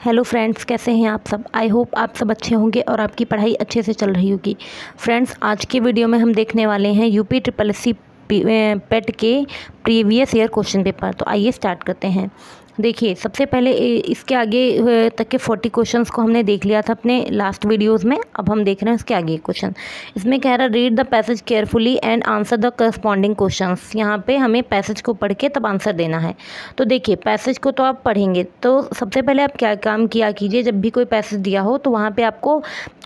Hello friends कैसे हैं आप सब? आई होप आप सब अच्छे होंगे और आपकी पढ़ाई अच्छे से चल रही होगी। फ्रेंड्स आज के वीडियो में हम देखने वाले हैं यूपी ट्रिपल सी पेट के प्रीवियस ईयर क्वेश्चन पेपर तो आइए स्टार्ट करते हैं। देखिए, सबसे पहले इसके आगे तक के फोर्टी क्वेश्चंस को हमने देख लिया था अपने लास्ट वीडियोस में। अब हम देख रहे हैं इसके आगे क्वेश्चन। इसमें कह रहा read the passage carefully and answer the corresponding questions यहाँ पे हमें पैसेज को पढ़ के तब आंसर देना है। तो देखिए पैसेज को तो आप पढ़ेंगे तो सबसे पहले आप क्या काम किया कीजिए, जब भी कोई पैसेज दिया हो तो वहाँ पर आपको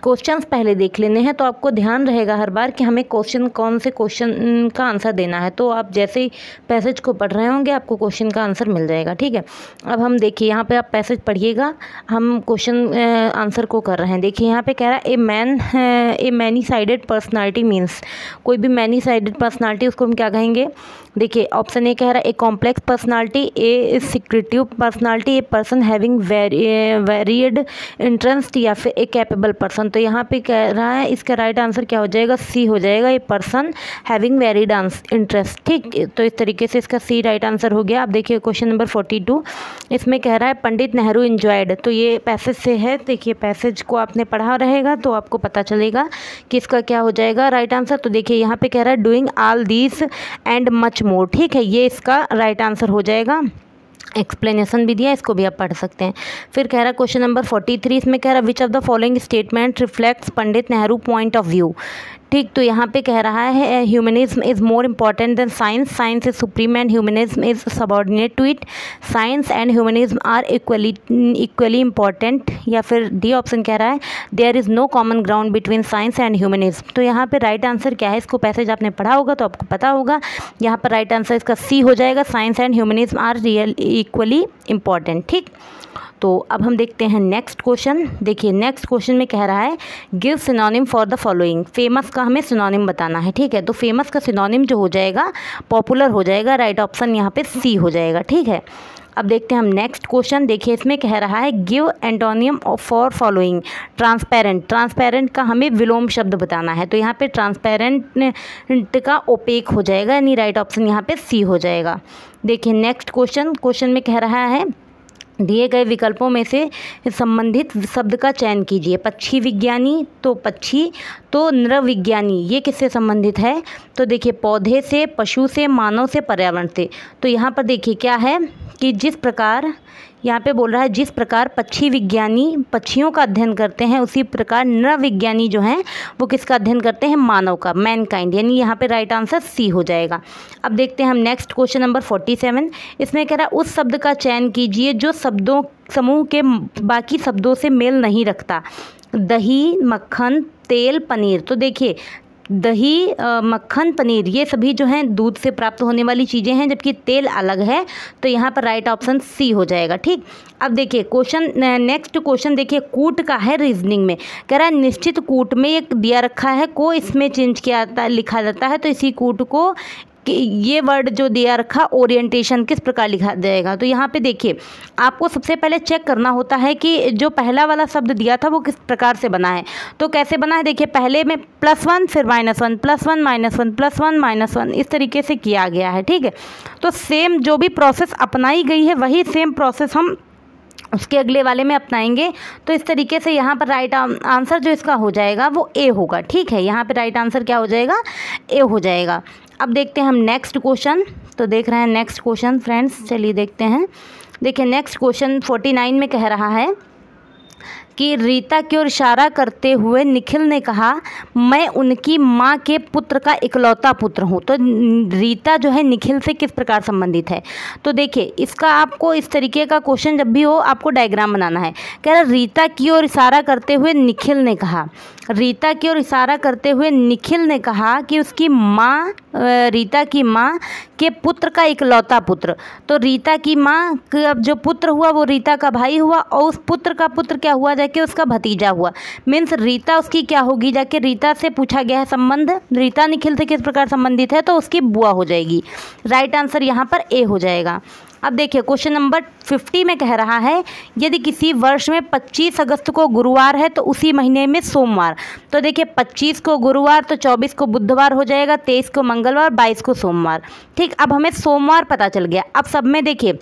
क्वेश्चन पहले देख लेने हैं तो आपको ध्यान रहेगा हर बार कि हमें क्वेश्चन कौन से क्वेश्चन का आंसर देना है। तो आप जैसे ही पैसेज को पढ़ रहे होंगे, आपको क्वेश्चन का आंसर मिल जाएगा, ठीक है? अब हम देखिए, यहाँ पे आप पैसेज पढ़िएगा, हम क्वेश्चन आंसर को कर रहे हैं। देखिए, यहाँ पे कह रहा है a man a many sided personality means कोई भी मैनी साइडेड पर्सनैलिटी उसको हम क्या कहेंगे? देखिए ऑप्शन ए कह रहा है a complex personality a secretive personality a person having varied interest या फिर ए कैपेबल पर्सन तो यहाँ पे कह रहा है, इसका राइट आंसर क्या हो जाएगा? सी हो जाएगा a person having varied interest ठीक? तो इस तरीके से इसका सी राइट आंसर हो गया. आप देखिए क्वेश्चन नंबर फोर्टी टू इसमें कह रहा है, पंडित नेहरू इंजॉयड तो ये पैसेज से है. देखिए पैसेज को आपने पढ़ा रहेगा तो आपको पता चलेगा कि इसका क्या हो जाएगा राइट आंसर तो देखिए, यहाँ पे कह रहा है doing all this and much more. ठीक है, ये इसका राइट आंसर हो जाएगा। एक्सप्लेनेशन भी दिया, इसको भी आप पढ़ सकते हैं। फिर कह रहा क्वेश्चन नंबर फोर्टी थ्री इसमें कह रहा which of the following statement reflects Pandit Nehru point of view ठीक तो यहाँ पे कह रहा है humanism is more important than science science is supreme and humanism is subordinate to it science and humanism are equally equally important या फिर D option कह रहा है there is no common ground between science and humanism तो यहाँ पे right answer क्या है? इसको पैसेज आपने पढ़ा होगा तो आपको पता होगा। यहाँ पर राइट आंसर इसका सी हो जाएगा. Science and humanism are real equally important ठीक? तो अब हम देखते हैं नेक्स्ट क्वेश्चन देखिए नेक्स्ट क्वेश्चन में कह रहा है give synonym for the following famous का हमें सिनोनिम बताना है, ठीक है? तो फ़ेमस का सिनोनिम जो हो जाएगा पॉपुलर हो जाएगा राइट ऑप्शन यहाँ पे सी हो जाएगा, ठीक है? अब देखते हैं हम नेक्स्ट क्वेश्चन देखिए, इसमें कह रहा है give antonym for following transparent transparent का हमें विलोम शब्द बताना है तो यहाँ पे ट्रांसपेरेंट का ओपेक हो जाएगा, यानी राइट ऑप्शन यहाँ पे सी हो जाएगा। देखिए नेक्स्ट क्वेश्चन क्वेश्चन में कह रहा है दिए गए विकल्पों में से संबंधित शब्द का चयन कीजिए। पक्षी विज्ञानी तो पक्षी तो नृविज्ञानी ये किससे संबंधित है? तो देखिए, पौधे से, पशु से, मानव से, पर्यावरण से। तो यहाँ पर देखिए क्या है कि जिस प्रकार यहाँ पे बोल रहा है, जिस प्रकार पक्षी विज्ञानी पक्षियों का अध्ययन करते हैं, उसी प्रकार नर विज्ञानी जो हैं, वो किसका अध्ययन करते हैं? मानव का मैन काइंड यानी यहाँ पे राइट आंसर सी हो जाएगा। अब देखते हैं हम next question number forty seven इसमें कह रहा है, उस शब्द का चयन कीजिए जो शब्दों, समूह के बाकी शब्दों से मेल नहीं रखता। दही, मक्खन, तेल, पनीर। तो देखिए दही मक्खन, पनीर, ये सभी जो हैं दूध से प्राप्त होने वाली चीज़ें हैं, जबकि तेल अलग है तो यहाँ पर राइट ऑप्शन सी हो जाएगा, ठीक? अब देखिए क्वेश्चन नेक्स्ट क्वेश्चन देखिए, कूट का है रीजनिंग में। कह रहा है, निश्चित कूट में एक दिया रखा है, को इसमें चेंज किया जाता, लिखा जाता है तो इसी कूट को कि ये वर्ड जो दिया रखा ओरिएंटेशन किस प्रकार लिखा जाएगा? तो यहाँ पे देखिए, आपको सबसे पहले चेक करना होता है कि जो पहला वाला शब्द दिया था वो किस प्रकार से बना है। तो कैसे बना है? देखिए, पहले में प्लस वन फिर minus one plus one minus one plus one minus one इस तरीके से किया गया है, ठीक है? तो सेम जो भी प्रोसेस अपनाई गई है, वही सेम प्रोसेस हम उसके अगले वाले में अपनाएँगे। तो इस तरीके से यहाँ पर राइट आंसर जो इसका हो जाएगा, वो ए होगा, ठीक है? यहाँ पर राइट आंसर क्या हो जाएगा? ए हो जाएगा। अब देखते हैं हम नेक्स्ट क्वेश्चन तो देख रहे हैं नेक्स्ट क्वेश्चन फ्रेंड्स चलिए देखते हैं. देखिए नेक्स्ट क्वेश्चन फोर्टी नाइन में कह रहा है। कि रीता की ओर इशारा करते हुए निखिल ने कहा, मैं उनकी माँ के पुत्र का इकलौता पुत्र हूँ। तो रीता जो है निखिल से किस प्रकार संबंधित है? तो देखिए, इसका आपको इस तरीके का क्वेश्चन जब भी हो, आपको डायग्राम बनाना है। कह रहा रीता की ओर इशारा करते हुए निखिल ने कहा। रीता की ओर इशारा करते हुए निखिल ने कहा कि उसकी माँ रीता की माँ के पुत्र का इकलौता पुत्र। तो रीता की माँ का जो पुत्र हुआ, वो रीता का भाई हुआ और उस पुत्र का पुत्र क्या हुआ? जाके उसका भतीजा हुआ। मीन्स रीता उसकी क्या होगी? जाके रीता से पूछा गया है संबंध। रीता निखिल से किस प्रकार संबंधित है? तो उसकी बुआ हो जाएगी। राइट आंसर यहाँ पर ए हो जाएगा। अब देखिए क्वेश्चन नंबर फिफ्टी में कह रहा है, यदि किसी वर्ष में पच्चीस अगस्त को गुरुवार है तो उसी महीने में सोमवार। तो देखिए, पच्चीस को गुरुवार तो चौबीस को बुधवार हो जाएगा, तेईस को मंगलवार, बाईस को सोमवार। ठीक, अब हमें सोमवार पता चल गया। अब सब में देखिए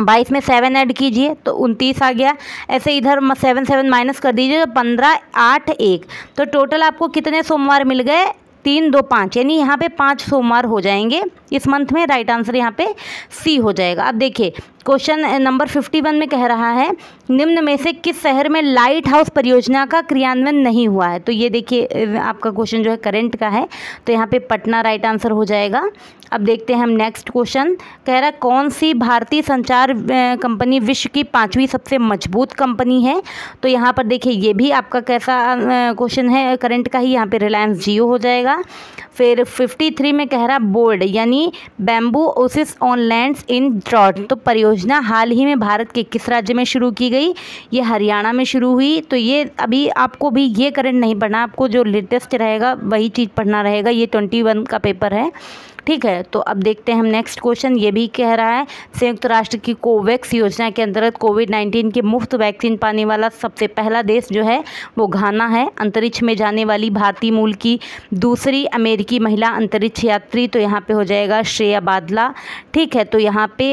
बाईस में सेवन ऐड कीजिए तो उनतीस आ गया। ऐसे इधर सेवन सेवन माइनस कर दीजिए तो पंद्रह, आठ, एक। तो टोटल आपको कितने सोमवार मिल गए? तीन, दो, पाँच। यानी यहाँ पे पाँच सोमवार हो जाएँगे। इस मंथ में राइट आंसर यहाँ पे सी हो जाएगा। अब देखिए क्वेश्चन नंबर फिफ्टी वन में कह रहा है, निम्न में से किस शहर में लाइट हाउस परियोजना का क्रियान्वयन नहीं हुआ है? तो ये देखिए आपका क्वेश्चन जो है करंट का है तो यहाँ पे पटना राइट आंसर हो जाएगा। अब देखते हैं हम नेक्स्ट क्वेश्चन। कह रहा कौन सी भारतीय संचार कंपनी विश्व की पांचवी सबसे मज़बूत कंपनी है? तो यहाँ पर देखिए, ये भी आपका कैसा क्वेश्चन है, करंट का ही, यहाँ पे रिलायंस जियो हो जाएगा। फिर 53 में कह रहा बोल्ड, यानी bamboo, oasis, on lands, in drought तो परियोजना हाल ही में भारत के किस राज्य में शुरू की गई? ये हरियाणा में शुरू हुई। तो ये अभी आपको भी ये करंट नहीं पढ़ना। आपको जो लेटेस्ट रहेगा, वही चीज़ पढ़ना रहेगा। ये ट्वेंटी वन का पेपर है। ठीक है? तो अब देखते हैं हम नेक्स्ट क्वेश्चन ये भी कह रहा है, संयुक्त राष्ट्र की कोवैक्स योजना के अंतर्गत कोविड नाइन्टीन की मुफ़्त वैक्सीन पाने वाला सबसे पहला देश जो है, वो घाना है, अंतरिक्ष में जाने वाली भारतीय मूल की दूसरी अमेरिकी महिला अंतरिक्ष यात्री तो यहाँ पे हो जाएगा श्रेया बादला। ठीक है तो यहाँ पे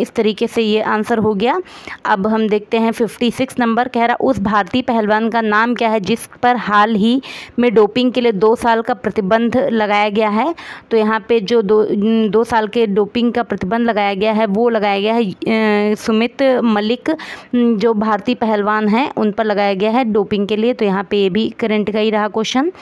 इस तरीके से ये आंसर हो गया। अब हम देखते हैं फिफ्टी सिक्स नंबर कह रहा, उस भारतीय पहलवान का नाम क्या है, जिस पर हाल ही में डोपिंग के लिए दो साल का प्रतिबंध लगाया गया है? तो यहाँ पे जो दो दो साल के डोपिंग का प्रतिबंध लगाया गया है, वो लगाया गया है सुमित मलिक जो भारतीय पहलवान हैं, उन पर लगाया गया है डोपिंग के लिए तो यहाँ पे ये भी करंट का ही रहा क्वेश्चन।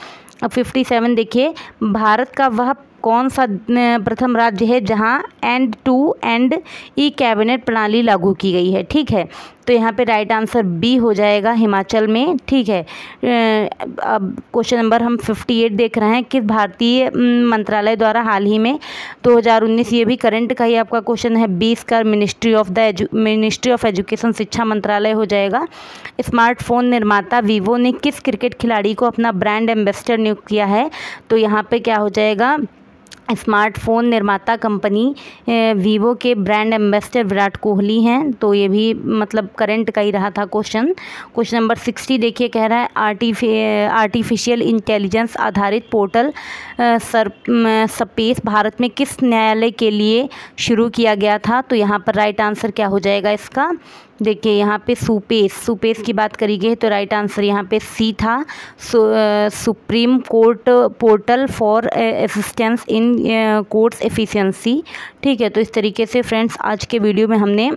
अब फिफ्टी सेवन देखिए, भारत का वह कौन सा प्रथम राज्य है जहाँ end to end e cabinet प्रणाली लागू की गई है, ठीक है? तो यहाँ पे राइट आंसर बी हो जाएगा हिमाचल में, ठीक है? अब क्वेश्चन नंबर हम 58 देख रहे हैं किस भारतीय मंत्रालय द्वारा हाल ही में 2019 ये भी करंट का ही आपका क्वेश्चन है बीस का ministry of the edu ministry of education शिक्षा मंत्रालय हो जाएगा। स्मार्टफ़ोन निर्माता वीवो ने किस क्रिकेट खिलाड़ी को अपना ब्रांड एम्बेसडर नियुक्त किया है? तो यहाँ पे क्या हो जाएगा? स्मार्टफ़ोन निर्माता कंपनी वीवो के ब्रांड एम्बेसडर विराट कोहली हैं। तो ये भी मतलब करंट का ही रहा था क्वेश्चन क्वेश्चन नंबर सिक्सटी देखिए कह रहा है आर्टिफि आर्टिफिशियल इंटेलिजेंस आधारित पोर्टल सर स्पेस भारत में किस न्यायालय के लिए शुरू किया गया था? तो यहाँ पर राइट आंसर क्या हो जाएगा इसका? देखिए, यहाँ पे सुपेस सुपेस की बात करी गई है तो राइट आंसर यहाँ पे सी था supreme court portal for assistance in courts efficiency ठीक है तो इस तरीके से फ्रेंड्स आज के वीडियो में हमने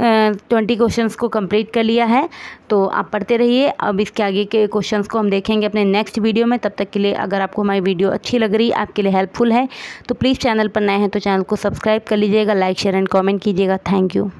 ट्वेंटी क्वेश्चंस को कंप्लीट कर लिया है। तो आप पढ़ते रहिए। अब इसके आगे के क्वेश्चंस को हम देखेंगे अपने नेक्स्ट वीडियो में। तब तक के लिए अगर आपको हमारी वीडियो अच्छी लग रही, आपके लिए हेल्पफुल है तो प्लीज़ चैनल पर नए हैं तो चैनल को सब्सक्राइब कर लीजिएगा लाइक शेयर एंड कॉमेंट कीजिएगा। Thank you